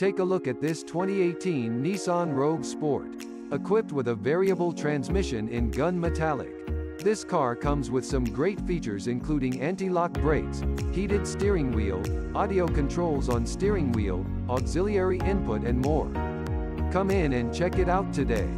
Take a look at this 2018 Nissan Rogue Sport. Equipped with a variable transmission in gun metallic. This car comes with some great features including anti-lock brakes, heated steering wheel, audio controls on steering wheel, auxiliary input and more. Come in and check it out today.